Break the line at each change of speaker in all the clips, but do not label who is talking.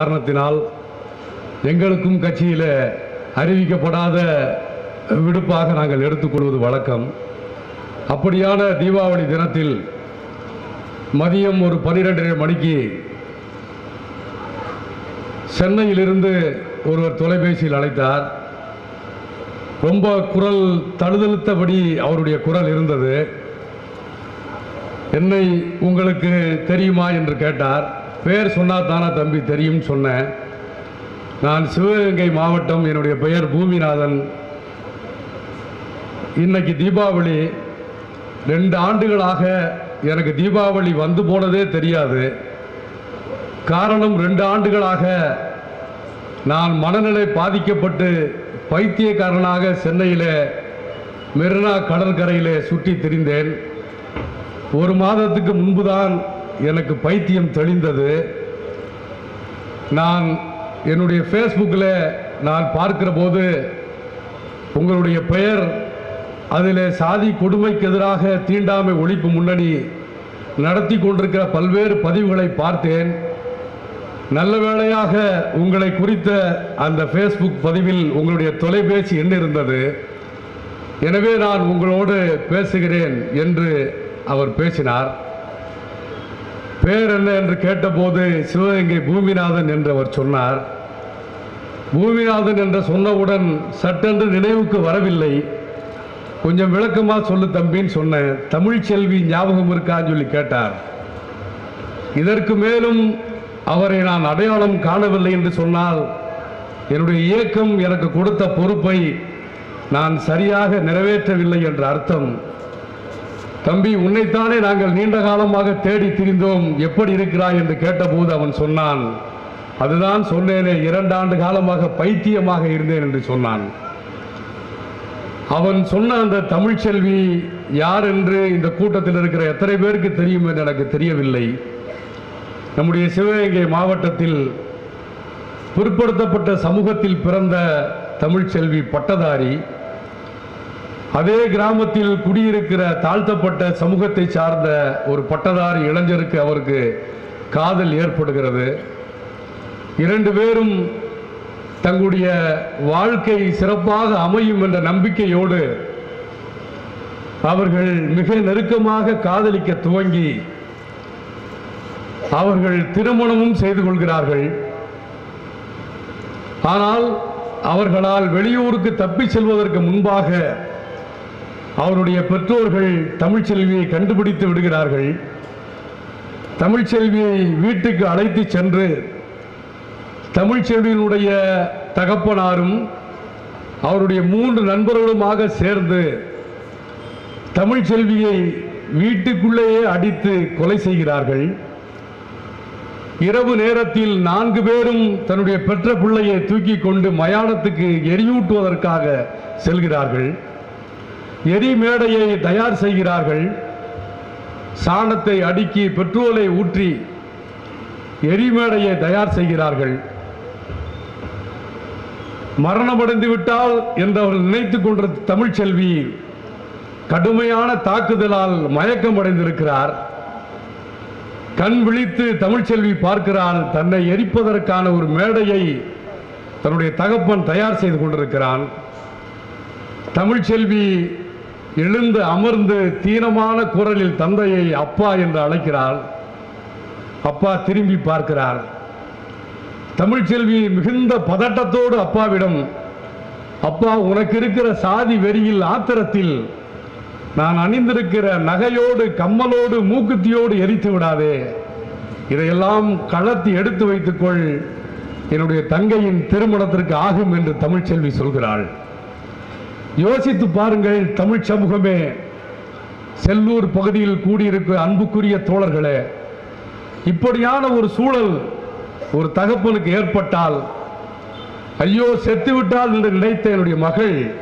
காரணத்தினால் எங்களுக்கும் கட்சியில் அறிவிக்கப்படாத விடுப்பாக நாங்கள் எடுத்துக்கொள்வது வழக்கம். அப்படியான தீபாவளி தினத்தில் மதியம் ஒரு பன்னிரெண்டரை மணிக்கு சென்னையிலிருந்து ஒருவர் தொலைபேசியில் அழைத்தார். ரொம்ப குரல் தழுதழுத்தபடி அவருடைய குரல் இருந்தது. என்னை உங்களுக்கு தெரியுமா என்று கேட்டார். பெயர் சொன்னால் தானா தம்பி தெரியும் சொன்னேன். நான் சிவகங்கை மாவட்டம் என்னுடைய பெயர் பூமிநாதன். இன்னைக்கு தீபாவளி ரெண்டு ஆண்டுகளாக எனக்கு தீபாவளி வந்து போனதே தெரியாது. காரணம் ரெண்டு ஆண்டுகளாக நான் மனநிலை பாதிக்கப்பட்டு பைத்தியக்காரனாக சென்னையில் மெரினா கடற்கரையில் சுற்றி திரிந்தேன். ஒரு மாதத்துக்கு முன்புதான் எனக்கு பைத்தியம் தெளிந்தது. நான் என்னுடைய ஃபேஸ்புக்கில் நான் பார்க்கிற போது உங்களுடைய பெயர் அதில் சாதி கொடுமைக்கு எதிராக தீண்டாமை ஒழிப்பு முன்னணி நடத்தி கொண்டிருக்கிற பல்வேறு பதிவுகளை பார்த்தேன். நல்ல வேளையாக உங்களை குறித்த அந்த ஃபேஸ்புக் பதிவில் உங்களுடைய தொலைபேசி எண் இருந்தது. எனவே நான் உங்களோடு பேசுகிறேன் என்று அவர் பேசினார். பேர் என்ன என்று கேட்டபோது சிவகங்கை பூமிநாதன் என்று அவர் சொன்னார். பூமிநாதன் என்று சொன்னவுடன் சட்டென்று நினைவுக்கு வரவில்லை. கொஞ்சம் விளக்கமாக சொல்லு தம்பின்னு சொன்னேன் தமிழ் செல்வி ஞாபகம் இருக்கான்னு சொல்லி கேட்டார். இதற்கு மேலும் அவரை நான் அடையாளம் காணவில்லை என்று சொன்னால் என்னுடைய இயக்கம் எனக்கு கொடுத்த பொறுப்பை நான் சரியாக நிறைவேற்றவில்லை என்ற அர்த்தம். தம்பி உன்னைத்தானே நாங்கள் நீண்ட காலமாக தேடி திரிந்தோம். எப்படி இருக்கிறாய் என்று கேட்டபோது அவன் சொன்னான் அதுதான் சொன்னேனே இரண்டாண்டு காலமாக பைத்தியமாக இருந்தேன் என்று சொன்னான். அவன் சொன்ன அந்த தமிழ்ச்செல்வி யார் என்று இந்த கூட்டத்தில் இருக்கிற எத்தனை பேருக்கு தெரியும் என்று எனக்கு தெரியவில்லை. நம்முடைய சிவகங்கை மாவட்டத்தில் பிற்படுத்தப்பட்ட சமூகத்தில் பிறந்த தமிழ்ச்செல்வி பட்டதாரி அதே கிராமத்தில் குடியிருக்கிற தாழ்த்தப்பட்ட சமூகத்தை சார்ந்த ஒரு பட்டதாரி இளைஞருக்கு அவருக்கு காதல் ஏற்படுகிறது. இரண்டு பேரும் தங்களுடைய வாழ்க்கை சிறப்பாக அமையும் என்ற நம்பிக்கையோடு அவர்கள் மிக நெருக்கமாக காதலிக்க துவங்கி அவர்கள் திருமணமும் செய்து கொள்கிறார்கள். ஆனால் அவர்களால் வெளியூருக்கு தப்பிச் செல்வதற்கு முன்பாக அவருடைய பெற்றோர்கள் தமிழ்ச்செல்வியை கண்டுபிடித்து விடுகிறார்கள். தமிழ்ச்செல்வியை வீட்டுக்கு அழைத்து சென்று தமிழ்ச்செல்வியினுடைய தகப்பனாரும் அவருடைய மூன்று நண்பர்களுமாக சேர்ந்து தமிழ்ச்செல்வியை வீட்டுக்குள்ளேயே அடித்து கொலை செய்கிறார்கள். இரவு நேரத்தில் நான்கு பேரும் தன்னுடைய பெற்ற பிள்ளையை தூக்கி கொண்டு மயானத்துக்கு எரியூட்டுவதற்காக செல்கிறார்கள். எரி மேடையை தயார் செய்கிறார்கள். சாணத்தை அடுக்கி பெட்ரோலை ஊற்றி எரிமேடையை தயார் செய்கிறார்கள். மரணமடைந்து விட்டால் என்று அவர்கள் நினைத்துக் கொண்ட தமிழ்ச்செல்வி கடுமையான தாக்குதலால் மயக்கம் அடைந்திருக்கிறார் கண் விழித்து தமிழ்ச்செல்வி பார்க்கிறாள் தன்னை எரிப்பதற்கான ஒரு மேடையை தன்னுடைய தகப்பன் தயார் செய்து கொண்டிருக்கிறான். தமிழ்ச்செல்வி எழுந்து அமர்ந்து தீனமான குரலில் தந்தையை அப்பா என்று அழைக்கிறாள் அப்பா திரும்பி பார்க்கிறார். தமிழ்ச்செல்வி மிகுந்த பதட்டத்தோடு அப்பாவிடம் அப்பா உனக்கு இருக்கிற சாதி வெறியில் ஆத்திரத்தில் நான் அணிந்திருக்கிற நகையோடு கம்மலோடு மூக்குத்தியோடு எரித்து விடாதே. இதையெல்லாம் களத்தி எடுத்து வைத்துக்கொள். என்னுடைய தங்கையின் திருமணத்திற்கு ஆகும் என்று தமிழ்ச்செல்வி சொல்கிறாள். யோசித்து பாருங்கள் தமிழ் சமூகமே செல்லூர் பகுதியில் கூடியிருக்க அன்புக்குரிய தோழர்களே இப்படியான ஒரு சூழல் ஒரு தகப்பனுக்கு ஏற்பட்டால் ஐயோ செத்துவிட்டால் என்று நினைத்த என்னுடைய மகள்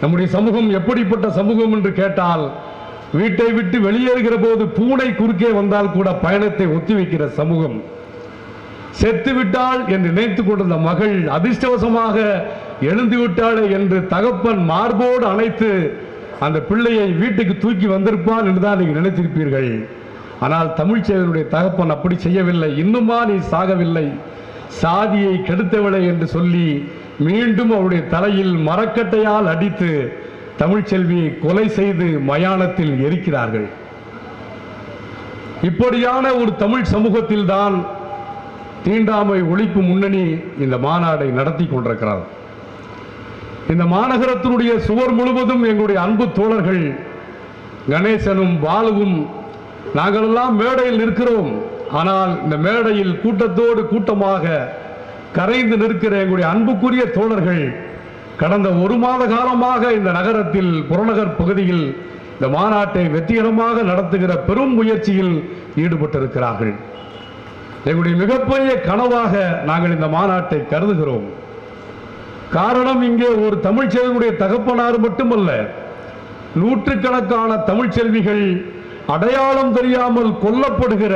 நம்முடைய சமூகம் எப்படிப்பட்ட சமூகம் என்று கேட்டால் வீட்டை விட்டு வெளியேறுகிற போது பூனை குறுக்கே வந்தால் கூட பயணத்தை ஒத்திவைக்கிற சமூகம். செத்துவிட்டால் என்று நினைத்துக் கொண்டிருந்த மகள் அதிர்ஷ்டவசமாக எழுந்து விட்டாளே என்று தகப்பன் மார்போடு அணைத்து அந்த பிள்ளையை வீட்டுக்கு தூக்கி வந்திருப்பான் என்றுதான் நீங்கள் நினைத்திருப்பீர்கள். ஆனால் தமிழ்ச்சேவனுடைய தகப்பன் அப்படி செய்யவில்லை. இன்னுமா நீ சாகவில்லை. சாதியை கெடுத்தவளை என்று சொல்லி மீண்டும் அவருடைய தலையில் மரக்கட்டையால் அடித்து தமிழ்ச்செல்வியை கொலை செய்து மயானத்தில் எரிக்கிறார்கள். இப்படியான ஒரு தமிழ் சமூகத்தில் தான் தீண்டாமை ஒழிப்பு முன்னணி இந்த மாநாடை நடத்தி கொண்டிருக்கிறார். இந்த மாநகரத்தினுடைய சுவர் முழுவதும் எங்களுடைய அன்பு தோழர்கள் கணேசனும் பாலுவும் நாங்களெல்லாம் மேடையில் நிற்கிறோம். ஆனால் இந்த மேடையில் கூட்டத்தோடு கூட்டமாக கரைந்து நிற்கிற எங்களுடைய அன்புக்குரிய தோழர்கள் கடந்த ஒரு மாத காலமாக இந்த நகரத்தில் புறநகர் பகுதியில் இந்த மாநாட்டை வெற்றிகரமாக நடத்துகிற பெரும் முயற்சியில் ஈடுபட்டிருக்கிறார்கள். எங்களுடைய மிகப்பெரிய கனவாக நாங்கள் இந்த மாநாட்டை கருதுகிறோம். காரணம் இங்கே ஒரு தமிழ்ச்செல்வியுடைய தகப்பனார் மட்டுமல்ல நூற்றுக்கணக்கான தமிழ்ச்செல்விகள் அடையாளம் தெரியாமல் கொல்லப்படுகிற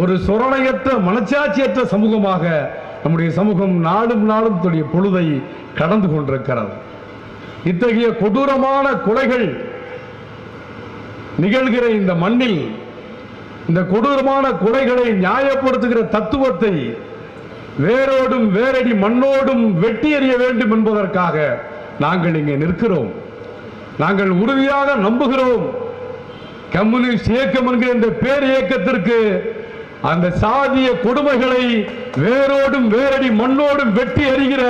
ஒரு சொரணையற்ற மனச்சாட்சியற்ற சமூகமாக நம்முடைய சமூகம் நாளும் நாளும் தன்னுடைய பொழுதை கடந்து கொண்டிருக்கிறது. இத்தகைய கொடூரமான கொலைகள் நிகழ்கிற இந்த மண்ணில் இந்த கொடூரமான கொலைகளை நியாயப்படுத்துகிற தத்துவத்தை வேரோடும் வேரடி மண்ணோடும் வெட்டி எறிய வேண்டும் என்பதற்காக நாங்கள் இங்கே நிற்கிறோம். நாங்கள் உறுதியாக நம்புகிறோம். கம்யூனிஸ்ட் இயக்கம் என்கிற இந்த பேர் இயக்கத்திற்கு அந்த சாதிய கொடுமைகளை வேரோடும் வேரடி மண்ணோடும் வெட்டி எறிகிற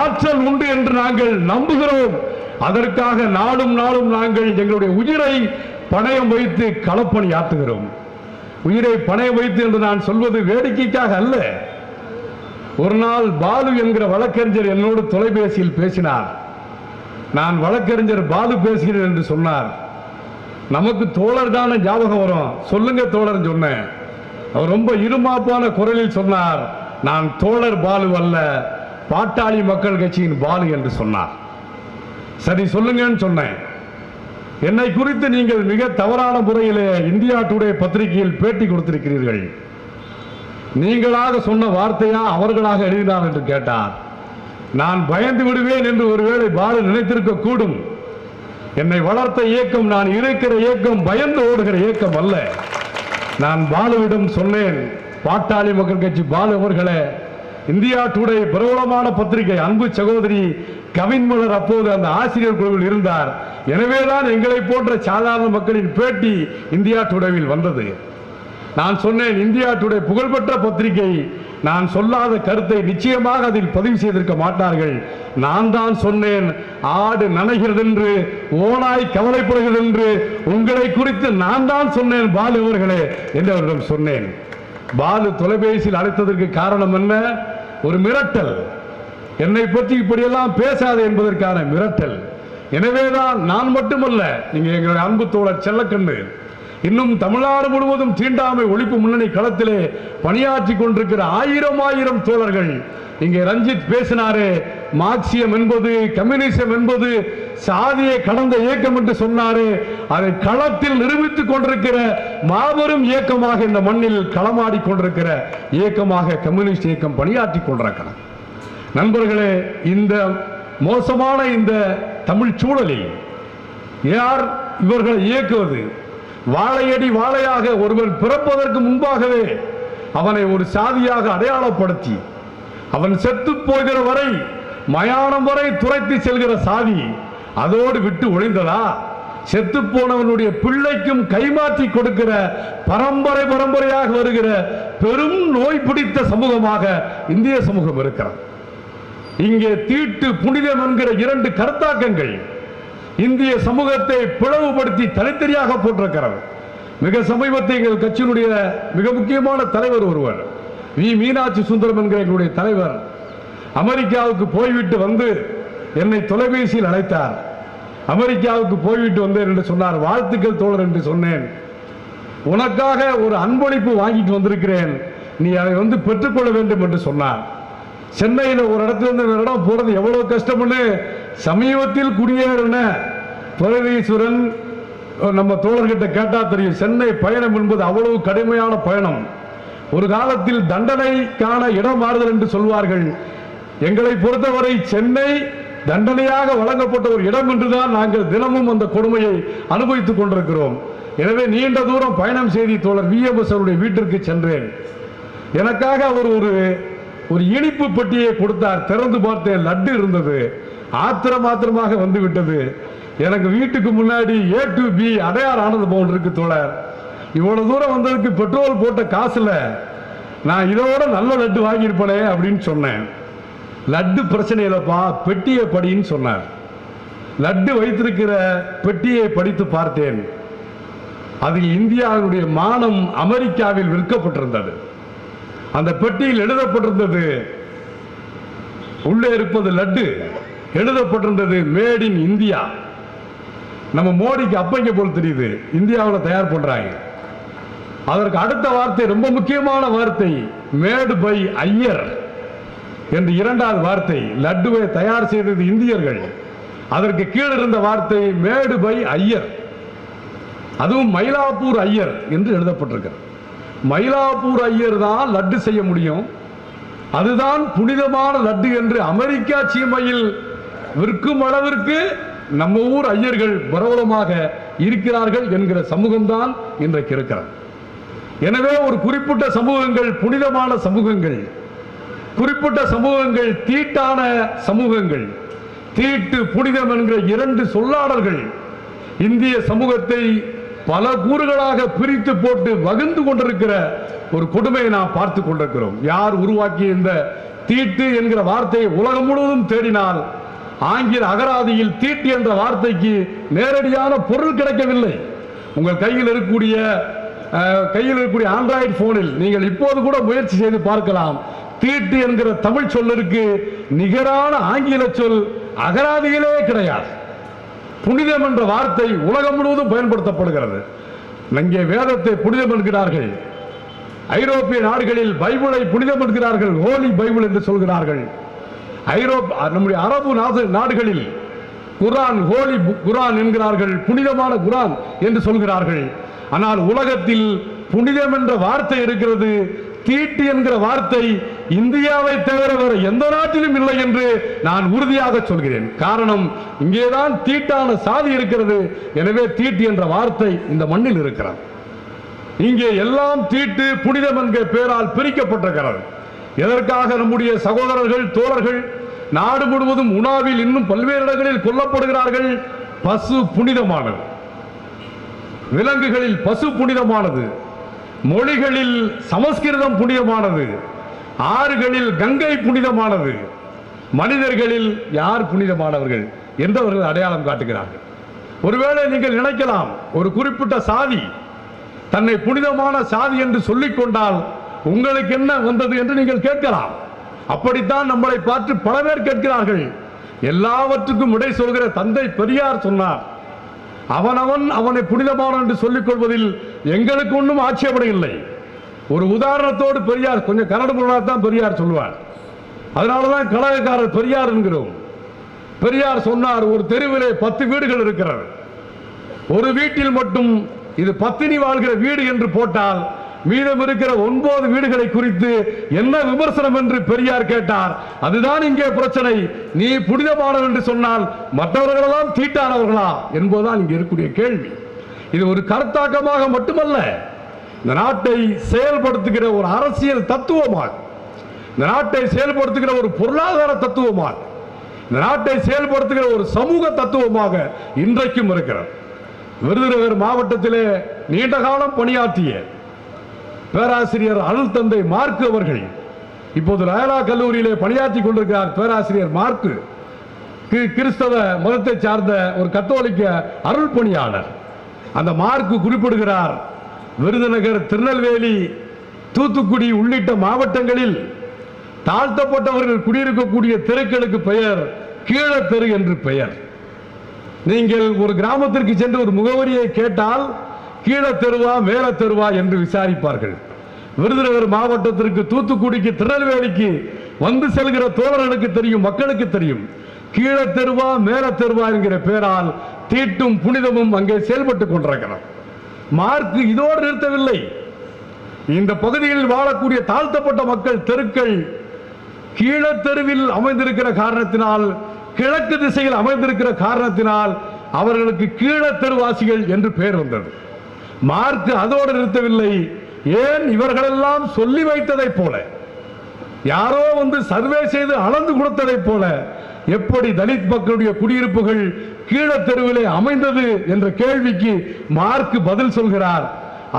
ஆற்றல் உண்டு என்று நாங்கள் நம்புகிறோம். அதற்காக நாளும் நாளும் நாங்கள் எங்களுடைய உயிரை பணயம் வைத்து களப்பணி ஆற்றுகிறோம் உயிரை பணயம் வைத்து என்று நான் சொல்வது வேடிக்கைக்காக அல்ல. ஒரு நாள் பாலு என்கிற வழக்கறிஞர் என்னோடு தொலைபேசியில் பேசினார். நான் வழக்கறிஞர் பாலு பேசுகிறேன் என்று சொன்னார். நமக்கு தோழர் தானே ஞாபகம் வரும். சொல்லுங்க தோழர் சொன்னேன். அவர் ரொம்ப இருமாப்பான குரலில் சொன்னார். நான் தோழர் பாலு அல்ல பாட்டாளி மக்கள் கட்சியின் பாலு என்று சொன்னார். சரி சொல்லுங்கன்னு சொன்னேன். என்னை குறித்து நீங்கள் மிக தவறான முறையிலே இந்தியா டுடே பத்திரிகையில் பேட்டி கொடுத்திருக்கிறீர்கள். நீங்களாக சொன்ன வார்த்தையா அவர்களாக எழுதினார் என்று கேட்டார். நான் பயந்து விடுவேன் என்று ஒருவேளை பாலு நினைத்திருக்க கூடும். என்னை வளர்த்த இயக்கம் நான் இருக்கிற இயக்கம் பயந்து ஓடுகிற இயக்கம் அல்ல. நான் பாலுவிடம் சொன்னேன் பாட்டாளி மக்கள் கட்சி பாலு அவர்களே இந்தியா டுடே பிரபலமான பத்திரிகை அன்பு சகோதரி கவின்மலர் அப்போது அந்த ஆசிரியர் குழுவில் இருந்தார். எனவேதான் எங்களை போன்ற சாதாரண மக்களின் பேட்டி இந்தியா டுடேவில் வந்தது. நான் சொன்னேன் இந்தியா டுடே புகழ்பெற்ற பத்திரிகை. நான் சொல்லாத கருத்தை நிச்சயமாக அதில் பதிவு செய்திருக்க மாட்டார்கள். நான் தான் சொன்னேன் ஆடு நனைகிறது என்று ஓனாய் கவலைப்படுகிறது என்று உங்களை குறித்து நான் தான் சொன்னேன் பாலு அவர்களே என்று அவரிடம் சொன்னேன். பாலு தொலைபேசியில் அழைத்ததற்கு காரணம் என்ன? ஒரு மிரட்டல். என்னை பற்றி இப்படியெல்லாம் பேசாது என்பதற்கான மிரட்டல். எனவேதான் நான் மட்டுமல்ல நீங்க எங்களுடைய அன்பு தோழர் செல்லக்கண்ணு இன்னும் தமிழ்நாடு முழுவதும் தீண்டாமை ஒழிப்பு முன்னணி களத்திலே பணியாற்றி கொண்டிருக்கிற ஆயிரம் ஆயிரம் தோழர்கள். இங்கே ரஞ்சித் பேசினாரே மார்க்சியம் என்பது கம்யூனிசம் என்பது சாதியை கடந்த இயக்கம் என்று சொன்னாரே. அதை களத்தில் நிரூபித்துக் கொண்டிருக்கிற மாபெரும் இயக்கமாக இந்த மண்ணில் களமாடி கொண்டிருக்கிற இயக்கமாக கம்யூனிஸ்ட் இயக்கம் பணியாற்றி கொண்டிருக்கிறார் நண்பர்களே இந்த மோசமான இந்த தமிழ் சூழலில் யார் இவர்களை இயக்குவது? வாழையடி வாழையாக ஒருவன் பிறப்பதற்கு முன்பாகவே அவனை ஒரு சாதியாக அடையாளப்படுத்தி அவன் செத்து போகிற வரை மயானம் வரை துரைத்து செல்கிற சாதி அதோடு விட்டு ஒழிந்ததா? செத்து போனவனுடைய பிள்ளைக்கும் கைமாற்றி கொடுக்கிற பரம்பரை பரம்பரையாக வருகிற பெரும் நோய் பிடித்த சமூகமாக இந்திய சமூகம் இருக்கிறது. இங்கே தீட்டு புனிதம் என்கிற இரண்டு கருத்தாக்கங்கள் இந்திய சமூகத்தை பிளவுபடுத்தி தனித்தனியாக போட்டிருக்கிறது மிக சமீபத்தில் எங்கள் கட்சியினுடைய மிக முக்கியமான தலைவர் ஒருவர் வி. மீனாட்சி சுந்தரம் என்கிற எங்களுடைய தலைவர் அமெரிக்காவுக்கு போய்விட்டு வந்து என்னை தொலைபேசியில் அழைத்தார். அமெரிக்காவுக்கு போய்விட்டு வந்தேன் என்று சொன்னார். வாழ்த்துக்கள் தோழர் என்று சொன்னேன். உனக்காக ஒரு அன்பளிப்பு வாங்கிட்டு வந்திருக்கிறேன். நீ அதை வந்து பெற்றுக்கொள்ள வேண்டும் என்று சொன்னார். சென்னையில் ஒரு இடத்துல இருந்து இடம் போகிறது எவ்வளோ கஷ்டம்னு சமீபத்தில் குடியேறின பரதீஸ்வரன் நம்ம தோழர்கிட்ட கேட்டால் தெரியும். சென்னை பயணம் என்பது அவ்வளவு கடுமையான பயணம். ஒரு காலத்தில் தண்டனைக்கான இடம் மாறுதல் என்று சொல்வார்கள். எங்களை பொறுத்தவரை சென்னை தண்டனையாக வழங்கப்பட்ட ஒரு இடம் என்றுதான் நாங்கள் தினமும் அந்த கொடுமையை அனுபவித்துக் கொண்டிருக்கிறோம். எனவே நீண்ட தூரம் பயணம் செய்தி தோழர் விஎம்எஸ் அவருடைய வீட்டிற்கு சென்றேன். எனக்காக அவர் ஒரு ஒரு இனிப்பு பெட்டியை கொடுத்தார். திறந்து பார்த்தேன் லட்டு இருந்தது. ஆத்திரம் ஆத்திரமாக வந்து விட்டது எனக்கு வீட்டுக்கு முன்னாடி ஏ டு பி அடையார் ஆனது போல் இருக்கு தோழர். இவ்வளவு தூரம் வந்ததுக்கு பெட்ரோல் போட்ட காசுல நான் இதோட நல்ல லட்டு வாங்கியிருப்பனே அப்படின்னு சொன்னேன். லட்டு பிரச்சனை இல்லப்பா பெட்டியை படின்னு சொன்னார். லட்டு வைத்திருக்கிற பெட்டியை படித்து பார்த்தேன். அதில் இந்தியாவினுடைய மானம் அமெரிக்காவில் விற்கப்பட்டிருந்தது. அந்த பெட்டியில் எழுதப்பட்டிருந்தது உள்ளே இருப்பது லட்டு எழுதப்பட்டிருந்தது மேட் இன் இந்தியா. நம்ம மோடிக்கு அப்பைங்க போல் தெரியுது இந்தியாவில் தயார் பண்றாங்க. அதற்கு அடுத்த வார்த்தை ரொம்ப முக்கியமான வார்த்தை மேடு பை ஐயர். என்று இரண்டாவது வார்த்தை லட்டுவை தயார் செய்தது இந்தியர்கள். அதற்கு கீழ் இருந்த வார்த்தை மேடு பை ஐயர். அதுவும் மயிலாப்பூர் ஐயர் என்று எழுதப்பட்டிருக்கிறது. மயிலாப்பூர் ஐயர் தான் லட்டு செய்ய முடியும். அதுதான் புனிதமான லட்டு என்று அமெரிக்கா சீமையில் விற்கும் அளவிற்கு நம்ம ஊர் ஐயர்கள் பிரபலமாக இருக்கிறார்கள் என்கிற சமூகம்தான் இன்றைக்கு இருக்கிறது. எனவே ஒரு குறிப்பிட்ட சமூகங்கள் புனிதமான சமூகங்கள் குறிப்பிட்ட சமூகங்கள் தீட்டான சமூகங்கள் தீட்டு புனிதம் என்கிற இரண்டு சொல்லாடல்கள் இந்திய சமூகத்தை பல கூறுகளாக பிரித்து போட்டு வகுந்து கொண்டிருக்கிற ஒரு கொடுமையை நாம் பார்த்து கொண்டிருக்கிறோம். யார் உருவாக்கிய இந்த தீட்டு என்கிற வார்த்தையை உலகம் முழுவதும் தேடினால் ஆங்கில அகராதியில் தீட்டு என்ற வார்த்தைக்கு நேரடியான பொருள் கிடைக்கவில்லை. உங்கள் கையில் இருக்கக்கூடிய கையில் இருக்கக்கூடிய ஆண்ட்ராய்டு போனில் நீங்கள் இப்போது கூட முயற்சி செய்து பார்க்கலாம். தீட்டு என்கிற தமிழ் சொல்லிற்கு நிகரான ஆங்கில சொல் அகராதியிலே கிடையாது. புனிதம் என்ற வார்த்தை உலகம் முழுவதும் பயன்படுத்தப்படுகிறது. இங்கே வேதத்தை புனிதம் என்கிறார்கள். ஐரோப்பிய நாடுகளில் பைபிளை புனிதம் என்கிறார்கள். ஹோலி பைபிள் என்று சொல்கிறார்கள். ஐரோப் நம்முடைய அரபு நாடு- நாடுகளில் குரான் ஹோலி பு- குரான் என்கிறார்கள். புனிதமான குரான் என்று சொல்கிறார்கள். ஆனால் உலகத்தில் புனிதம் என்ற வார்த்தை இருக்கிறது. தீட்டு என்கிற வார்த்தை இந்தியாவை தவிர வேறு எந்த நாட்டிலும் இல்லை என்று நான் உறுதியாக சொல்கிறேன். காரணம் இங்கேதான் தீட்டான சாதி இருக்கிறது. எனவே தீட்டு என்ற வார்த்தை இந்த மண்ணில் இருக்கிறது. இங்கே எல்லாம் தீட்டு புனிதம் என்கிற பெயரால் பிரிக்கப்பட்டிருக்கிறது. எதற்காக நம்முடைய சகோதரர்கள் தோழர்கள் நாடு முழுவதும் உணாவில் இன்னும் பல்வேறு இடங்களில் கொல்லப்படுகிறார்கள்? பசு புனிதமானது. விலங்குகளில் பசு புனிதமானது. மொழிகளில் சமஸ்கிருதம் புனிதமானது. ஆறுகளில் கங்கை புனிதமானது. மனிதர்களில் யார் புனிதமானவர்கள் என்று அவர்கள் அடையாளம் காட்டுகிறார்கள். ஒருவேளை நீங்கள் நினைக்கலாம் ஒரு குறிப்பிட்ட சாதி தன்னை புனிதமான சாதி என்று சொல்லிக் கொண்டால் உங்களுக்கு என்ன வந்தது என்று நீங்கள் கேட்கலாம். அப்படித்தான் நம்மளை பார்த்து பல பேர் கேட்கிறார்கள். எல்லாவற்றுக்கும் விடை சொல்கிற தந்தை பெரியார் சொன்னார் அவனவன் அவனை புனிதமானவன் என்று சொல்லிக் கொள்வதில் எங்களுக்கு ஒன்றும் ஆட்சேபனை இல்லை. ஒரு உதாரணத்தோடு பெரியார் கொஞ்சம் கரடு தான் பெரியார் சொல்லுவார். அதனாலதான் கழகக்காரர் பெரியார் என்கிறோம். பெரியார் சொன்னார் ஒரு தெருவிலே பத்து வீடுகள் இருக்கிறது. ஒரு வீட்டில் மட்டும் இது பத்தினி வாழ்கிற வீடு என்று போட்டால் மீதம் இருக்கிற ஒன்பது வீடுகளை குறித்து என்ன விமர்சனம் என்று பெரியார் கேட்டார். அதுதான் இங்கே பிரச்சனை. நீ புனிதமானவன் என்று சொன்னால் மற்றவர்களெல்லாம் தீட்டானவர்களா? என்பதுதான் இங்கே இருக்கக்கூடிய கேள்வி. இது ஒரு கருத்தாக்கமாக மட்டுமல்ல. இந்த நாட்டை செயல்படுத்துகிற ஒரு அரசியல் தத்துவமாக இந்த நாட்டை செயல்படுத்துகிற ஒரு பொருளாதார தத்துவமாக இந்த நாட்டை செயல்படுத்துகிற ஒரு சமூக தத்துவமாக இன்றைக்கும் இருக்கிறார் விருதுநகர் மாவட்டத்திலே நீண்ட காலம் பணியாற்றிய பேராசிரியர் அருள் தந்தை மார்க்கு அவர்கள் இப்போது லயலா கல்லூரியிலே பணியாற்றி கொண்டிருக்கிறார். பேராசிரியர் மார்க்கு கி- கிறிஸ்தவ மதத்தை சார்ந்த ஒரு கத்தோலிக்க அருள் பணியாளர் அந்த மார்க்கு குறிப்பிடுகிறார். விருதுநகர் திருநெல்வேலி தூத்துக்குடி உள்ளிட்ட மாவட்டங்களில் தாழ்த்தப்பட்டவர்கள் குடியிருக்கக்கூடிய தெருக்களுக்கு பெயர் கீழத்தெரு என்று பெயர். நீங்கள் ஒரு கிராமத்திற்கு சென்று ஒரு முகவரியை கேட்டால் கீழே தெருவா மேல தெருவா என்று விசாரிப்பார்கள். விருதுநகர் மாவட்டத்திற்கு தூத்துக்குடிக்கு திருநெல்வேலிக்கு வந்து செல்கிற தோழர்களுக்கு தெரியும் மக்களுக்கு தெரியும். கீழே தெருவா மேல தெருவா என்கிற பெயரால் தீட்டும் புனிதமும் அங்கே செயல்பட்டுக் கொண்டிருக்கிறது. மார்க்கு இதோடு நிறுத்தவில்லை. இந்த பகுதியில் வாழக்கூடிய தாழ்த்தப்பட்ட மக்கள் தெருக்கள் கீழத்தெருவில் அமைந்திருக்கிற காரணத்தினால் கிழக்கு திசையில் அமைந்திருக்கிற காரணத்தினால் அவர்களுக்கு கீழத்தெருவாசிகள் என்று பெயர் வந்தது. மார்க்கு அதோடு நிறுத்தவில்லை. ஏன் இவர்களெல்லாம் சொல்லி வைத்ததைப் போல? யாரோ வந்து சர்வே செய்து அளந்து கொடுத்ததைப் போல? எப்படி தலித் மக்களுடைய குடியிருப்புகள் கீழத்தெருவிலே அமைந்தது என்ற கேள்விக்கு மார்க் பதில் சொல்கிறார்.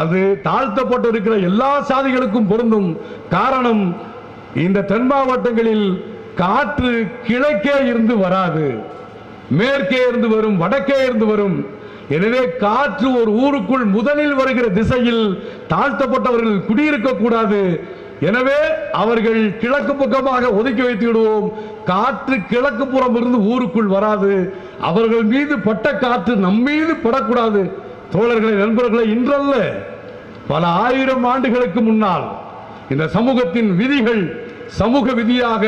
அது தாழ்த்தப்பட்டு இருக்கிற எல்லா சாதிகளுக்கும் பொருந்தும் காரணம் இந்த தென் மாவட்டங்களில் காற்று கிழக்கே இருந்து வராது. மேற்கே இருந்து வரும் வடக்கே இருந்து வரும். எனவே காற்று ஒரு ஊருக்குள் முதலில் வருகிற திசையில் தாழ்த்தப்பட்டவர்கள் குடியிருக்க கூடாது. எனவே அவர்கள் கிழக்கு பக்கமாக ஒதுக்கி வைத்து விடுவோம் காற்று கிழக்கு புறம் இருந்து ஊருக்குள் வராது. அவர்கள் மீது பட்ட காற்று நம் மீது படக்கூடாது. தோழர்களை நண்பர்களை இன்றல்ல. பல ஆயிரம் ஆண்டுகளுக்கு முன்னால் இந்த சமூகத்தின் விதிகள் சமூக விதியாக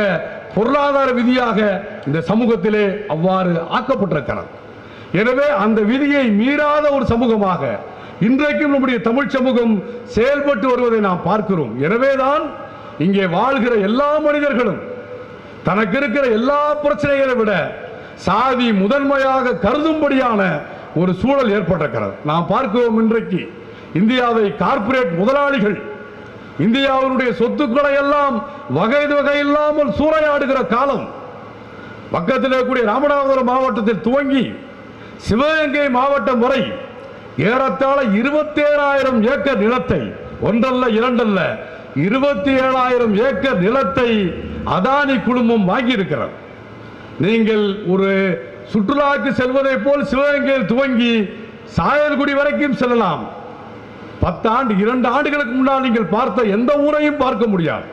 பொருளாதார விதியாக இந்த சமூகத்திலே அவ்வாறு ஆக்கப்பட்டிருக்கிறது. எனவே அந்த விதியை மீறாத ஒரு சமூகமாக இன்றைக்கும் நம்முடைய தமிழ் சமூகம் செயல்பட்டு வருவதை நாம் பார்க்கிறோம். எனவேதான் இங்கே வாழ்கிற எல்லா மனிதர்களும் தனக்கு இருக்கிற எல்லா பிரச்சனைகளை விட சாதி முதன்மையாக கருதும்படியான ஒரு சூழல் ஏற்பட்டிருக்கிறது. நாம் பார்க்கிறோம் இன்றைக்கு இந்தியாவை கார்ப்பரேட் முதலாளிகள் இந்தியாவினுடைய சொத்துக்களை எல்லாம் வகை வகை இல்லாமல் சூறையாடுகிற காலம் பக்கத்தில் இருக்கக்கூடிய ராமநாதபுரம் மாவட்டத்தில் துவங்கி சிவகங்கை மாவட்டம் வரை ஏறத்தாழ இருபத்தேழாயிரம் ஏக்கர் நிலத்தை ஒன்றல்ல இரண்டல்ல இருபத்தி ஏழாயிரம் ஏக்கர் நிலத்தை அதானி குழுமம் வாங்கியிருக்கிறது. நீங்கள் ஒரு சுற்றுலாவுக்கு செல்வதை போல் சிவகங்கையில் துவங்கி சாயல்குடி வரைக்கும் செல்லலாம். பத்தாண்டு இரண்டு ஆண்டுகளுக்கு முன்னால் நீங்கள் பார்த்த எந்த ஊரையும் பார்க்க முடியாது.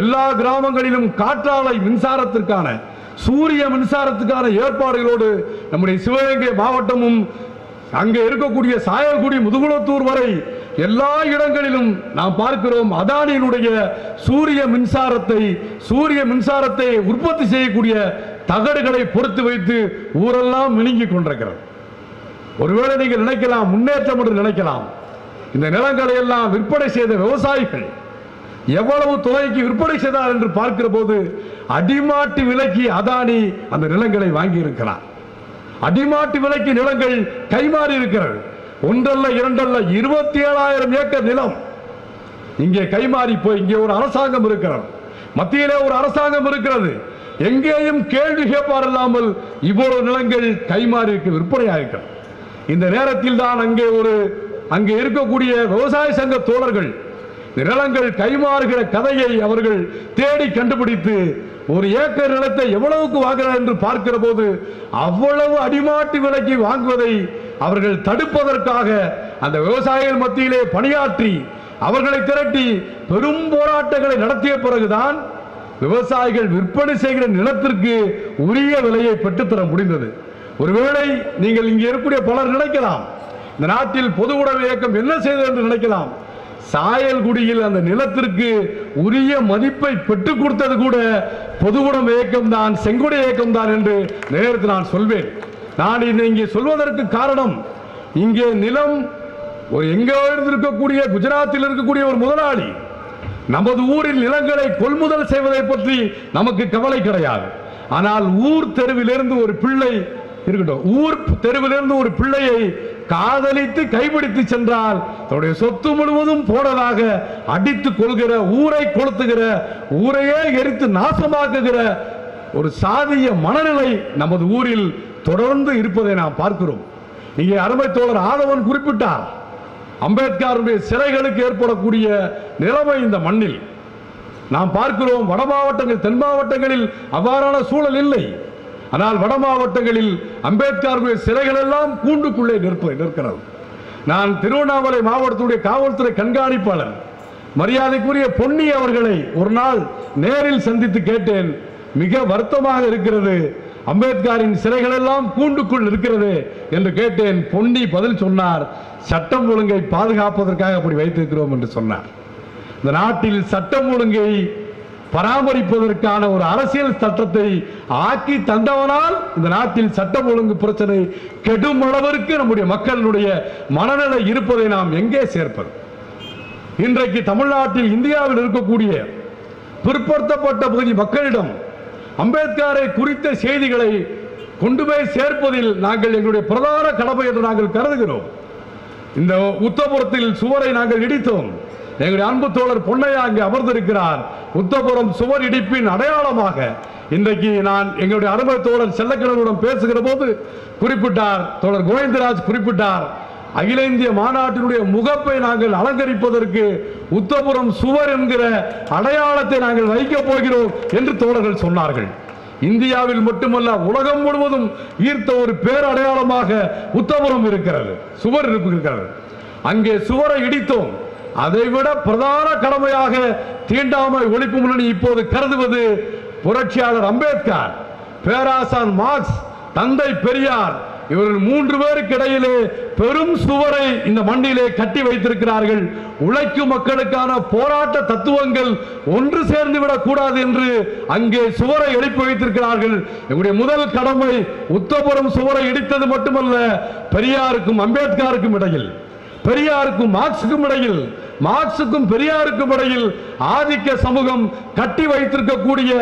எல்லா கிராமங்களிலும் காற்றாலை மின்சாரத்திற்கான சூரிய மின்சாரத்துக்கான ஏற்பாடுகளோடு நம்முடைய சிவகங்கை மாவட்டமும் அங்கே இருக்கக்கூடிய சாயல்குடி முதுகுளத்தூர் வரை எல்லா இடங்களிலும் நாம் பார்க்கிறோம் அதானியினுடைய சூரிய மின்சாரத்தை சூரிய மின்சாரத்தை உற்பத்தி செய்யக்கூடிய தகடுகளை பொறுத்து வைத்து ஊரெல்லாம் மினுங்கிக் கொண்டிருக்கிறது. ஒருவேளை நீங்கள் நினைக்கலாம் முன்னேற்றம் என்று நினைக்கலாம். இந்த நிலங்களை எல்லாம் விற்பனை செய்த விவசாயிகள் எவ்வளவு தொகைக்கு விற்பனை செய்தார் என்று பார்க்கிற போது அடிமாட்டு விலைக்கு அதானி அந்த நிலங்களை வாங்கி இருக்கிறார் அடிமாட்டு விலைக்கு நிலங்கள் கைமாறி இருக்கிறது. ஒன்றல்ல இரண்டல்ல இருபத்தி ஏழாயிரம் ஏக்கர் நிலம். இங்கே கைமாறி போய் இங்கே ஒரு அரசாங்கம் இருக்கிறது. மத்தியிலே ஒரு அரசாங்கம் இருக்கிறது. எங்கேயும் கேள்வி கேட்பார் இல்லாமல் இவ்வளவு நிலங்கள் கைமாறி இருக்க விற்பனையாக இருக்கிறது இந்த நேரத்தில் தான் அங்கே ஒரு அங்கே இருக்கக்கூடிய விவசாய சங்க தோழர்கள் நிலங்கள் கைமாறுகிற கதையை அவர்கள் தேடி கண்டுபிடித்து ஒரு ஏக்கர் நிலத்தை எவ்வளவுக்கு வாங்குகிறார் என்று பார்க்கிற போது அவ்வளவு அடிமாட்டு விலைக்கு வாங்குவதை அவர்கள் தடுப்பதற்காக அந்த விவசாயிகள் மத்தியிலே பணியாற்றி அவர்களை திரட்டி பெரும் போராட்டங்களை நடத்திய பிறகுதான் விவசாயிகள் விற்பனை செய்கிற நிலத்திற்கு உரிய விலையை பெற்றுத்தர முடிந்தது. ஒருவேளை நீங்கள் இங்கே இருக்கக்கூடிய பலர் நினைக்கலாம். இந்த நாட்டில் பொது உடல் இயக்கம் என்ன செய்தது என்று நினைக்கலாம். சாயல்குடியில் அந்த நிலத்திற்கு உரிய மதிப்பை பெற்றுக் கொடுத்தது கூட பொது உடைமை இயக்கம் தான் இயக்கம் தான் என்று நேரத்தில் நான் சொல்வேன். நான் இதை இங்கே சொல்வதற்கு காரணம் இங்கே நிலம் ஒரு எங்கே இருக்கக்கூடிய குஜராத்தில் இருக்கக்கூடிய ஒரு முதலாளி நமது ஊரில் நிலங்களை கொள்முதல் செய்வதை பற்றி நமக்கு கவலை கிடையாது. ஆனால் ஊர் தெருவிலிருந்து ஒரு பிள்ளை இருக்கட்டும் ஊர் தெருவிலிருந்து ஒரு பிள்ளையை காதலித்து கைபிடித்து சென்றால் தன்னுடைய சொத்து முழுவதும் போனதாக அடித்துக் கொள்கிற ஊரை கொளுத்துகிற ஊரையே எரித்து நாசமாக்குகிற ஒரு சாதிய மனநிலை நமது ஊரில் தொடர்ந்து இருப்பதை நாம் பார்க்கிறோம். இங்கே அருமை தோழர் ஆதவன் குறிப்பிட்டார் அம்பேத்கருடைய சிறைகளுக்கு ஏற்படக்கூடிய நிலைமை இந்த மண்ணில். நாம் பார்க்கிறோம் வட மாவட்டங்கள் தென் மாவட்டங்களில் அவ்வாறான சூழல் இல்லை. ஆனால் வட மாவட்டங்களில் அம்பேத்கருடைய சிலைகள் எல்லாம் கூண்டுக்குள்ளே நிற்ப நிற்கிறது. நான் திருவண்ணாமலை மாவட்டத்துடைய காவல்துறை கண்காணிப்பாளர். மரியாதைக்குரிய பொன்னி அவர்களை ஒரு நாள் நேரில் சந்தித்து கேட்டேன். மிக வருத்தமாக இருக்கிறது. அம்பேத்கரின் சிலைகள் எல்லாம் கூண்டுக்குள் இருக்கிறது என்று கேட்டேன். பொன்னி பதில் சொன்னார். சட்டம் ஒழுங்கை பாதுகாப்பதற்காக அப்படி வைத்திருக்கிறோம் என்று சொன்னார். இந்த நாட்டில் சட்டம் ஒழுங்கை பராமரிப்பதற்கான ஒரு அரசியல் சட்டத்தை ஆக்கி தந்தவனால் இந்த நாட்டில் சட்டம் ஒழுங்கு பிரச்சனை கெடும் அளவிற்கு நம்முடைய மக்களுடைய மனநிலை இருப்பதை நாம் எங்கே சேர்ப்பது? இன்றைக்கு தமிழ்நாட்டில் இந்தியாவில் இருக்கக்கூடிய பிற்படுத்தப்பட்ட பகுதி மக்களிடம் அம்பேத்கரை குறித்த செய்திகளை கொண்டு போய் சேர்ப்பதில் நாங்கள் எங்களுடைய பிரதான கடமை என்று நாங்கள் கருதுகிறோம். இந்த உத்தபுரத்தில் சுவரை நாங்கள் இடித்தோம். எங்களுடைய அன்பு தோழர் பொன்னையா அங்கே அமர்ந்திருக்கிறார். உத்தபுரம் சுவர் இடிப்பின் அடையாளமாக இன்றைக்கு நான் எங்களுடைய அருமை தோழர் செல்லக்கிழவரிடம் பேசுகிற போது குறிப்பிட்டார் தோழர் கோவிந்தராஜ் குறிப்பிட்டார் அகில இந்திய மாநாட்டினுடைய முகப்பை நாங்கள் அலங்கரிப்பதற்கு உத்தபுரம் சுவர் என்கிற அடையாளத்தை நாங்கள் வைக்கப் போகிறோம் என்று தோழர்கள் சொன்னார்கள். இந்தியாவில் மட்டுமல்ல உலகம் முழுவதும் ஈர்த்த ஒரு பேரடையாளமாக உத்தபுரம் இருக்கிறது சுவர் இருக்கிறது. அங்கே சுவரை இடித்தோம். அதைவிட பிரதான கடமையாக தீண்டாமை ஒழிப்பு முன்னணி இப்போது கருதுவது புரட்சியாளர் அம்பேத்கர் பேராசான் மார்க்ஸ் தந்தை பெரியார். இவர்கள் மூன்று பேருக்கு இடையிலே பெரும் சுவரை இந்த மண்ணிலே கட்டி வைத்திருக்கிறார்கள். உழைக்கும் மக்களுக்கான போராட்ட தத்துவங்கள் ஒன்று சேர்ந்து விடக்கூடாது என்று அங்கே சுவரை எழுப்பி வைத்திருக்கிறார்கள். எங்களுடைய முதல் கடமை உத்தபுரம் சுவரை இடித்தது மட்டுமல்ல பெரியாருக்கும் அம்பேத்கருக்கும் இடையில் பெரியாருக்கும் மார்க்சுக்கும் இடையில் மார்க்சுக்கும் பெரியாருக்கும் இடையில் ஆதிக்க சமூகம் கட்டி வைத்திருக்கக்கூடிய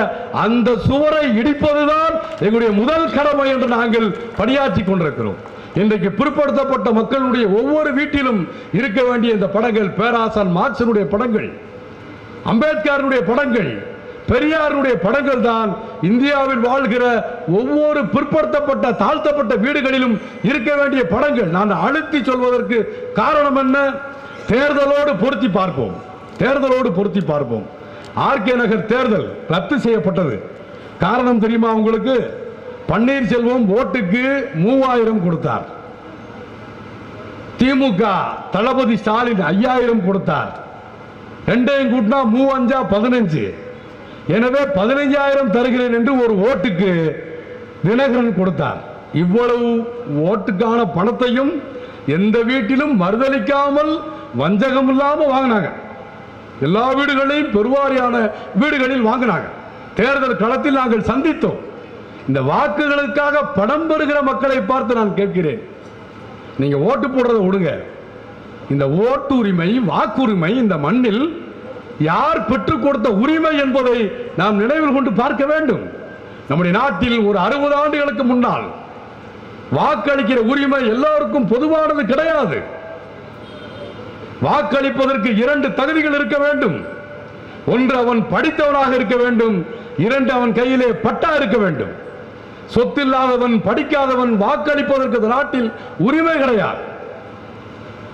அந்த சுவரை இடிப்பதுதான் எங்களுடைய முதல் கடமை என்று நாங்கள் பணியாற்றி கொண்டிருக்கிறோம். இன்றைக்கு பிற்படுத்தப்பட்ட மக்களுடைய ஒவ்வொரு வீட்டிலும் இருக்க வேண்டிய இந்த படங்கள் பேராசான் மார்க்சனுடைய படங்கள் அம்பேத்கருடைய படங்கள் பெரியாருடைய படங்கள் தான் இந்தியாவில் வாழ்கிற ஒவ்வொரு பிற்படுத்தப்பட்ட தாழ்த்தப்பட்ட வீடுகளிலும் இருக்க வேண்டிய படங்கள். நான் அழுத்தி சொல்வதற்கு காரணம் என்ன? தேர்தலோடு பொருத்தி பார்ப்போம். தேர்தலோடு பொருத்தி பார்ப்போம். ஆர்கே நகர் தேர்தல் ரத்து செய்யப்பட்டது. காரணம் தெரியுமா உங்களுக்கு? பன்னீர்செல்வம் ஓட்டுக்கு மூவாயிரம் கொடுத்தார். திமுக தளபதி ஸ்டாலின் ஐயாயிரம் கொடுத்தார். ரெண்டையும் கூட்டினா மூவஞ்சா பதினஞ்சு. எனவே பதினைஞ்சாயிரம் தருகிறேன் என்று ஒரு ஓட்டுக்கு தினகரன் கொடுத்தார். இவ்வளவு ஓட்டுக்கான பணத்தையும் எந்த வீட்டிலும் மறுதளிக்காமல் வஞ்சகம் இல்லாம வாங்கினாங்க. எல்லா வீடுகளையும் பெருவாரியான வீடுகளில் வாங்கினாங்க. தேர்தல் களத்தில் நாங்கள் சந்தித்தோம். இந்த வாக்குகளுக்காக படம் பெறுகிற மக்களை பார்த்து நான் கேட்கிறேன். நீங்க ஓட்டு போடுறதை விடுங்க. இந்த ஓட்டு உரிமை வாக்குரிமை இந்த மண்ணில் யார் பெற்றுக் கொடுத்த உரிமை என்பதை நாம் நினைவில் கொண்டு பார்க்க வேண்டும். நம்முடைய நாட்டில் ஒரு அறுபது ஆண்டுகளுக்கு முன்னால் வாக்களிக்கிற உரிமை எல்லோருக்கும் பொதுவானது கிடையாது. வாக்களிப்பதற்கு இரண்டு தகுதிகள் இருக்க வேண்டும். ஒன்று அவன் படித்தவனாக இருக்க வேண்டும் இரண்டு அவன் கையிலே பட்டா இருக்க வேண்டும். சொத்தில்லாதவன் படிக்காதவன் வாக்களிப்பதற்கு இந்த நாட்டில் உரிமை கிடையாது.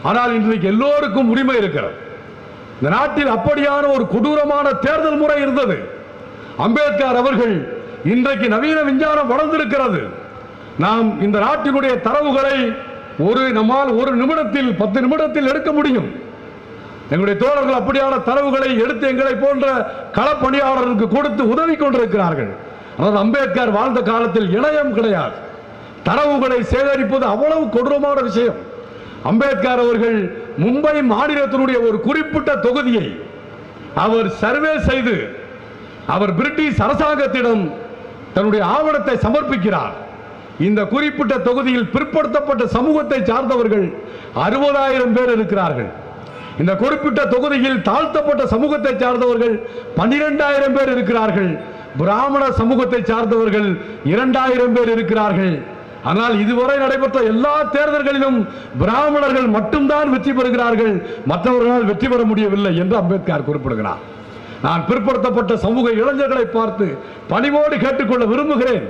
ஆனால் இன்றைக்கு எல்லோருக்கும் உரிமை இருக்கிறது. இந்த நாட்டில் அப்படியான ஒரு கொடூரமான தேர்தல் முறை இருந்தது. அம்பேத்கர் அவர்கள் இன்றைக்கு நவீன விஞ்ஞானம் வளர்ந்திருக்கிறது. நாம் இந்த நாட்டினுடைய தரவுகளை ஒரு நம்மால் ஒரு நிமிடத்தில் பத்து நிமிடத்தில் எடுக்க முடியும். எங்களுடைய தோழர்கள் அப்படியான தரவுகளை எடுத்து எங்களை போன்ற களப்பணியாளர்களுக்கு கொடுத்து உதவி கொண்டிருக்கிறார்கள். அதாவது அம்பேத்கர் வாழ்ந்த காலத்தில் இணையம் கிடையாது. தரவுகளை சேகரிப்பது அவ்வளவு கொடூரமான விஷயம். அம்பேத்கர் அவர்கள் மும்பை மாநிலத்தினுடைய ஒரு குறிப்பிட்ட தொகுதியை அவர் சர்வே செய்து அவர் பிரிட்டிஷ் அரசாங்கத்திடம் தன்னுடைய ஆவணத்தை சமர்ப்பிக்கிறார். இந்த குறிப்பிட்ட தொகுதியில் பிற்படுத்தப்பட்ட சமூகத்தை சார்ந்தவர்கள் அறுபதாயிரம் பேர் இருக்கிறார்கள். இந்த குறிப்பிட்ட தொகுதியில் தாழ்த்தப்பட்ட சமூகத்தை சார்ந்தவர்கள் பன்னிரெண்டாயிரம் பேர் இருக்கிறார்கள். பிராமண சமூகத்தை சார்ந்தவர்கள் இரண்டாயிரம் பேர் இருக்கிறார்கள். ஆனால் இதுவரை நடைபெற்ற எல்லா தேர்தல்களிலும் பிராமணர்கள் மட்டும்தான் வெற்றி பெறுகிறார்கள். மற்றவர்களால் வெற்றி பெற முடியவில்லை என்று அம்பேத்கர் குறிப்பிடுகிறார். நான் பிற்படுத்தப்பட்ட சமூக இளைஞர்களை பார்த்து பணிவோடு கேட்டுக்கொள்ள விரும்புகிறேன்.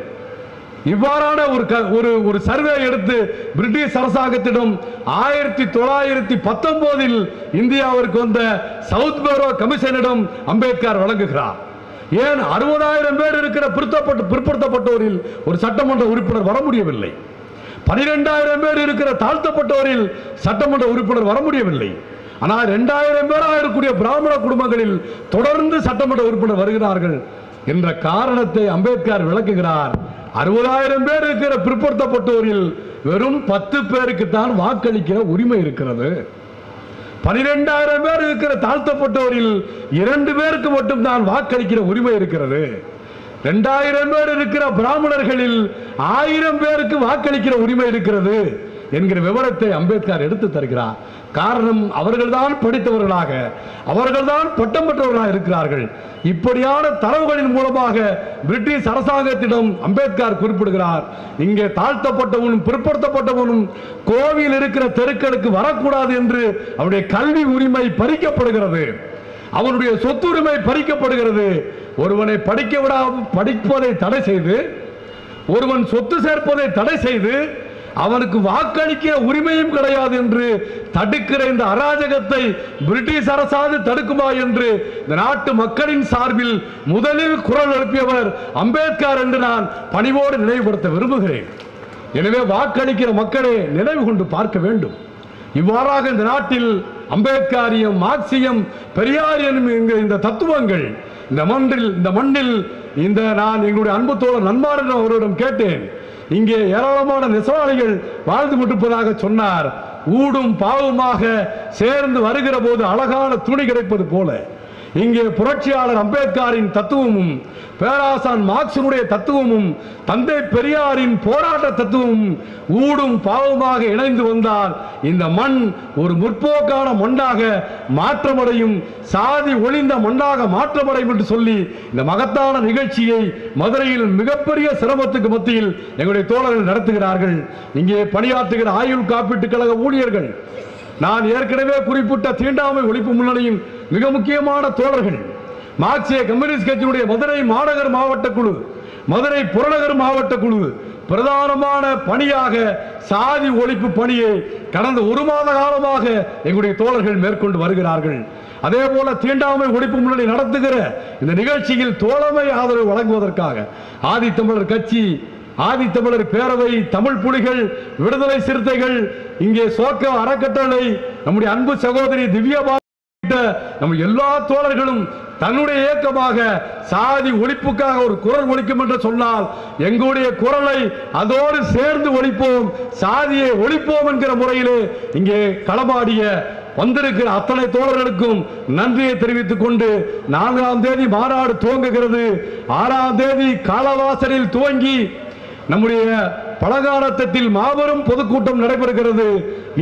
இவ்வாறான ஒரு க- ஒரு ஒரு சர்வே எடுத்து பிரிட்டிஷ் அரசாங்கத்திடம் ஆயிரத்தி தொள்ளாயிரத்தி பத்தொன்பதில் இந்தியாவிற்கு வந்த சவுத் பேரோ கமிஷனிடம் அம்பேத்கர் வழங்குகிறார். ஏன் அறுபதாயிரம் பேர் இருக்கிற பிற்படுத்தப்பட்ட பிற்படுத்தப்பட்டோரில் ஒரு சட்டமன்ற உறுப்பினர் வர முடியவில்லை? பனிரெண்டாயிரம் பேர் இருக்கிற தாழ்த்தப்பட்டோரில் சட்டமன்ற உறுப்பினர் வர முடியவில்லை. ஆனால் ரெண்டாயிரம் பேராக இருக்கக்கூடிய பிராமண குடும்பங்களில் தொடர்ந்து சட்டமன்ற உறுப்பினர் வருகிறார்கள் என்ற காரணத்தை அம்பேத்கர் விளக்குகிறார். அறுபதாயிரம் பேர் இருக்கிற பிற்படுத்தப்பட்டோரில் வெறும் பத்து பேருக்கு தான் வாக்களிக்கிற உரிமை இருக்கிறது. பனிரெண்டாயிரம் பேர் இருக்கிற தாழ்த்தப்பட்டோரில் இரண்டு பேருக்கு மட்டும் தான் வாக்களிக்கிற உரிமை இருக்கிறது. ரெண்டாயிரம் பேர் இருக்கிற பிராமணர்களில் ஆயிரம் பேருக்கு வாக்களிக்கிற உரிமை இருக்கிறது. என்கிற விவரத்தை அம்பேத்கர் எடுத்து தருகிறார். காரணம் அவர்கள்தான் படித்தவர்களாக அவர்கள்தான் பட்டம் பெற்றவர்களாக இருக்கிறார்கள். இப்படியான தரவுகளின் மூலமாக பிரிட்டிஷ் அரசாங்கத்திடம் அம்பேத்கர் குறிப்பிடுகிறார். இங்கே தாழ்த்தப்பட்டவனும் பிற்படுத்தப்பட்டவனும் கோவில் இருக்கிற தெருக்களுக்கு வரக்கூடாது என்று அவருடைய கல்வி உரிமை பறிக்கப்படுகிறது. அவனுடைய சொத்துரிமை பறிக்கப்படுகிறது. ஒருவனை படிக்க விடாமல் படிப்பதை தடை செய்து ஒருவன் சொத்து சேர்ப்பதை தடை செய்து அவனுக்கு வாக்களிக்கிற உரிமையும் கிடையாது என்று தடுக்கிற இந்த அராஜகத்தை பிரிட்டிஷ் அரசாது தடுக்குமா என்று இந்த நாட்டு மக்களின் சார்பில் முதலில் குரல் எழுப்பியவர் அம்பேத்கர் என்று நான் பணிவோடு நினைவுபடுத்த விரும்புகிறேன். எனவே வாக்களிக்கிற மக்களே நினைவு கொண்டு பார்க்க வேண்டும். இவ்வாறாக இந்த நாட்டில் அம்பேத்காரியம் மார்க்சியம் பெரியாரியம் என்கிற இந்த தத்துவங்கள் இந்த மன்றில் இந்த மண்ணில் இந்த நான் எங்களுடைய அன்பு தோழர் நன்மாரன் அவரிடம் கேட்டேன். இங்கே ஏராளமான நெசவாளிகள் வாழ்ந்து கொண்டிருப்பதாக சொன்னார். ஊடும் பாவமாக சேர்ந்து வருகிற போது அழகான துணி கிடைப்பது போல. இங்கே புரட்சியாளர் அம்பேத்கரின் தத்துவமும் பேராசான் மார்க்சினுடைய தத்துவமும் தந்தை பெரியாரின் போராட்ட தத்துவமும் ஊடும் பாவமாக இணைந்து வந்தால் இந்த மண் ஒரு முற்போக்கான மண்ணாக மாற்றமடையும் சாதி ஒளிந்த மண்ணாக மாற்றமடையும் என்று சொல்லி இந்த மகத்தான நிகழ்ச்சியை மதுரையில் மிகப்பெரிய சிரமத்துக்கு மத்தியில் எங்களுடைய தோழர்கள் நடத்துகிறார்கள். இங்கே பணியாற்றுகிற ஆயுள் காப்பீட்டுக் கழக ஊழியர்கள் நான் ஏற்கனவே குறிப்பிட்ட தீண்டாமை ஒழிப்பு முன்னணியின் மிக முக்கியமான தோழர்கள் மார்க்சிய கம்யூனிஸ்ட் கட்சியினுடைய மதுரை மாநகர் மாவட்ட குழு மதுரை புறநகர் மாவட்ட குழு பிரதானமான பணியாக சாதி ஒழிப்பு பணியை கடந்த ஒரு மாத காலமாக எங்களுடைய தோழர்கள் மேற்கொண்டு வருகிறார்கள். அதே போல தீண்டாமை ஒழிப்பு முன்னணி நடத்துகிற இந்த நிகழ்ச்சியில் தோழமை ஆதரவு வழங்குவதற்காக ஆதித்தமிழர் கட்சி ஆதித்தமிழர் பேரவை தமிழ் புலிகள் விடுதலை சிறுத்தைகள் இங்கே சோக்க அறக்கட்டளை நம்முடைய அன்பு சகோதரி திவ்யபா உள்ளிட்ட நம்ம எல்லா தோழர்களும் தன்னுடைய இயக்கமாக சாதி ஒழிப்புக்காக ஒரு குரல் ஒழிக்கும் என்று சொன்னால் எங்களுடைய குரலை அதோடு சேர்ந்து ஒழிப்போம் சாதியை ஒழிப்போம் என்கிற முறையிலே இங்கே களமாடிய வந்திருக்கிற அத்தனை தோழர்களுக்கும் நன்றியை தெரிவித்துக் கொண்டு நான்காம் தேதி மாநாடு துவங்குகிறது. ஆறாம் தேதி காலவாசலில் துவங்கி நம்முடைய பலகாலத்தத்தில் மாபெரும் பொதுக்கூட்டம் நடைபெறுகிறது.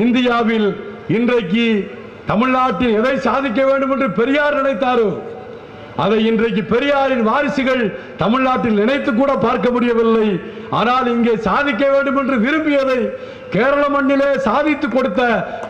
இந்தியாவில் இன்றைக்கு தமிழ்நாட்டில் எதை சாதிக்க வேண்டும் என்று பெரியார் நினைத்தாரோ அதை இன்றைக்கு பெரியாரின் வாரிசுகள் தமிழ்நாட்டில் நினைத்து கூட பார்க்க முடியவில்லை. ஆனால் இங்கே சாதிக்க வேண்டும் என்று விரும்பியதை கேரள மண்ணிலே சாதித்து கொடுத்த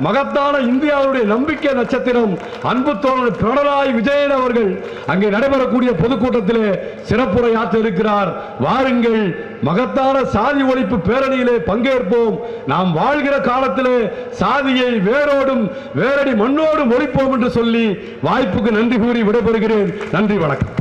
மகத்தான இந்தியாவுடைய நம்பிக்கை நட்சத்திரம் அன்பு தோழர் பிரணராய் விஜயன் அவர்கள் அங்கே நடைபெறக்கூடிய பொதுக்கூட்டத்திலே சிறப்புரையாற்ற இருக்கிறார் வாருங்கள் மகத்தான சாதி ஒழிப்பு பேரணியிலே பங்கேற்போம். நாம் வாழ்கிற காலத்திலே சாதியை வேரோடும் வேரடி மண்ணோடும் ஒழிப்போம் என்று சொல்லி வாய்ப்புக்கு நன்றி கூறி விடைபெறுகிறேன். நன்றி வணக்கம்.